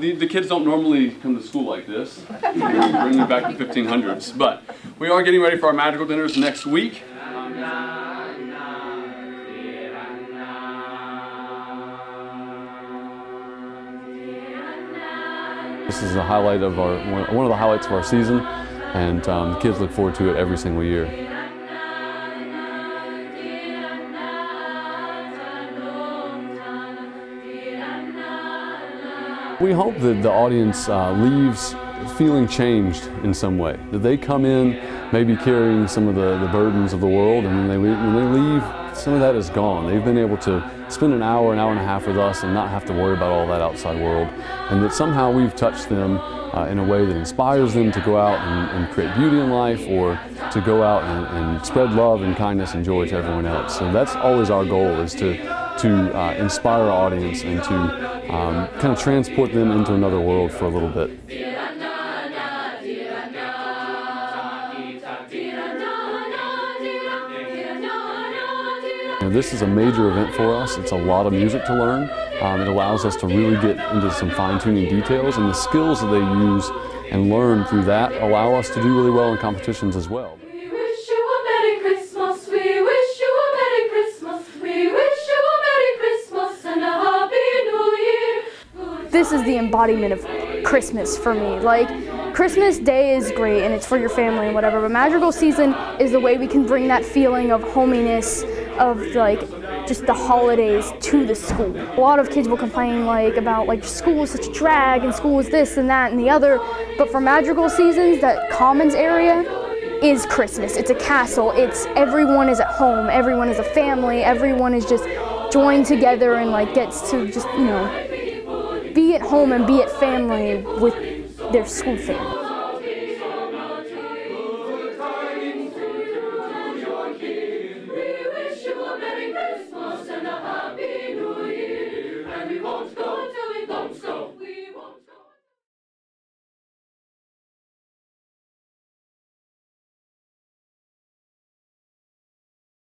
the kids don't normally come to school like this. We bring them back to 1500s. But we are getting ready for our madrigal dinners next week. This is a highlight of our one of the highlights of our season, and um, the kids look forward to it every single year. We hope that the audience uh, leaves feeling changed in some way. That they come in maybe carrying some of the, the burdens of the world and when they, when they leave, some of that is gone. They've been able to spend an hour, an hour and a half with us and not have to worry about all that outside world. And that somehow we've touched them uh, in a way that inspires them to go out and, and create beauty in life or to go out and, and, spread love and kindness and joy to everyone else. So that's always our goal is to, to uh, inspire our audience and to um, kind of transport them into another world for a little bit. This is a major event for us. It's a lot of music to learn. Um, it allows us to really get into some fine-tuning details and the skills that they use and learn through that allow us to do really well in competitions as well. This is the embodiment of Christmas for me. Like, Christmas Day is great and it's for your family and whatever, but madrigal season is the way we can bring that feeling of hominess, of like just the holidays to the school. A lot of kids will complain like about like school is such a drag and school is this and that and the other, but for madrigal seasons, that commons area is Christmas. It's a castle. It's everyone is at home. Everyone is a family. Everyone is just joined together and like gets to just, you know, be at home and be at family with their school family.